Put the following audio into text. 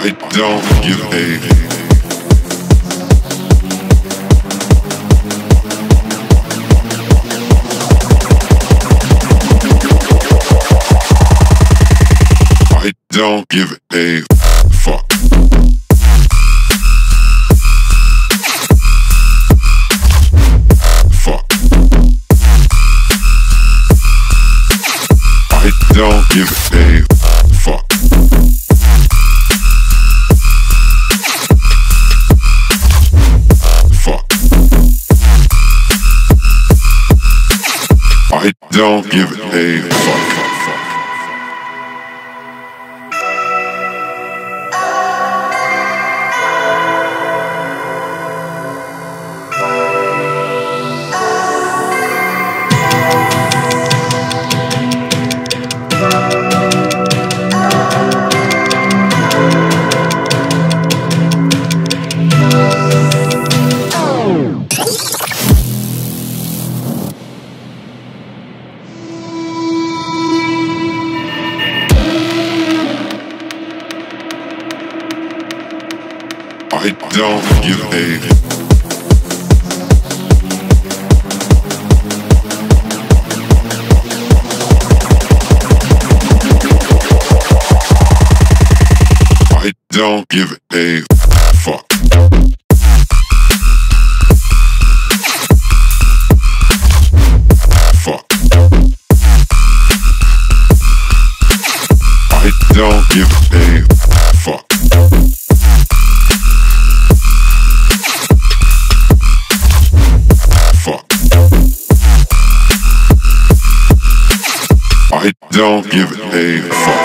don't give a I don't give a fuck. Fuck. I don't give a don't give a fuck. I don't give a I don't give a fuck. Fuck. I don't give don't give a fuck.